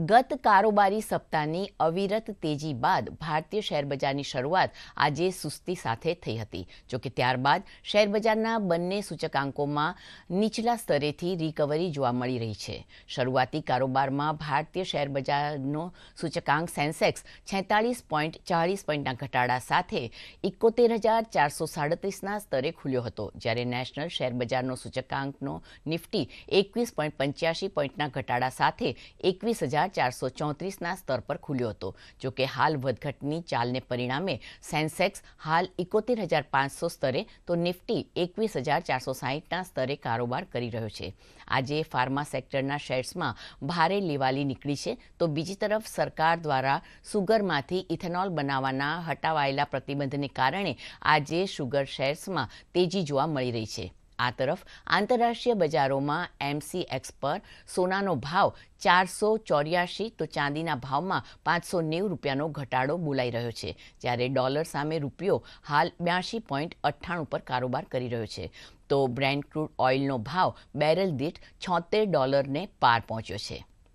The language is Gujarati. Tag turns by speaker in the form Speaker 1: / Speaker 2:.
Speaker 1: ગત કારોબારી સપ્તાહની અવિરત તેજી બાદ ભારતીય શેરબજારની શરૂઆત આજે સુસ્તી સાથે થઈ હતી. જોકે ત્યારબાદ શેરબજારના બંને સૂચકાંકોમાં નીચલા સ્તરેથી રિકવરી જોવા મળી રહી છે. શરૂઆતી કારોબારમાં ભારતીય શેરબજારનો સૂચકાંક સેન્સેક્સ છેતાળીસ પોઈન્ટ ચાળીસ પોઈન્ટના ઘટાડા સાથે એકોતેર હજાર ચારસો સાડત્રીસના સ્તરે ખુલ્યો હતો, જ્યારે નેશનલ શેરબજારનો સૂચકાંકનો નિફ્ટી એકવીસ પોઈન્ટ પંચ્યાસી પોઈન્ટના ઘટાડા સાથે એકવીસ હજાર ચારસો ચોત્રીસના સ્તર પર ખુલ્યો હતો. જોકે હાલ વધઘટની ચાલને પરિણામે સેન્સેક્સ હાલ એકોતેર હજાર પાંચસો સ્તરે, તો નિફ્ટી એકવીસ હજાર ચારસો સાહીઠના સ્તરે કારોબાર કરી રહ્યો છે. આજે ફાર્મા સેક્ટરના શેર્સમાં ભારે લેવાલી નીકળી છે. તો બીજી તરફ સરકાર દ્વારા સુગરમાંથી ઇથેનોલ બનાવવાના હટાવાયેલા પ્રતિબંધને કારણે આજે શુગર શેર્સમાં તેજી જોવા મળી રહી છે. આ તરફ આંતરરાષ્ટ્રીય બજારોમાં એમસીએક્સ પર સોનાનો ભાવ ચારસો ચોર્યાસી તો ચાંદીના ભાવમાં પાંચસો નેવું રૂપિયાનો ઘટાડો બોલાઈ રહ્યો છે, જ્યારે ડોલર સામે રૂપિયો હાલ બ્યાસી પોઈન્ટ અઠ્ઠાણું પર કારોબાર કરી રહ્યો છે. તો બ્રેન્ડ ક્રૂડ ઓઇલનો ભાવ બેરલ દીઠ છોતેર ડોલરને પાર પહોંચ્યો છે.